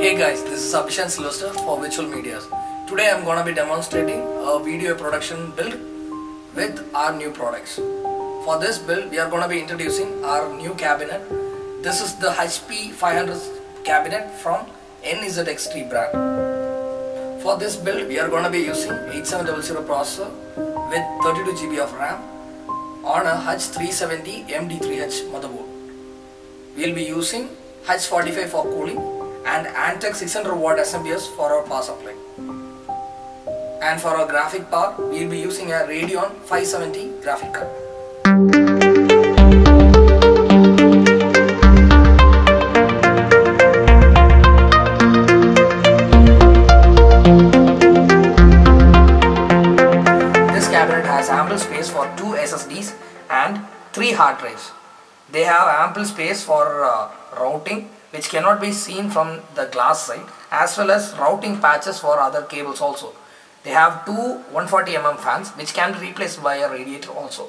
is Abhishan Sylvester for Virtual Medias. Today I'm gonna be demonstrating a video production build with our new products. For this build, we are gonna be introducing our new cabinet. This is the HP 500 cabinet from NZXT brand. For this build, we are gonna be using 8700 processor with 32 GB of RAM on a H370 MD3H motherboard. We'll be using H45 for cooling and Antec 600 watt SMPS for our power supply. And for our graphic power, we'll be using a Radeon 570 graphic card. This cabinet has ample space for two SSDs and three hard drives. They have ample space for uh, routing which cannot be seen from the glass side as well as routing patches for other cables also. They have two 140mm fans which can be replaced by a radiator also.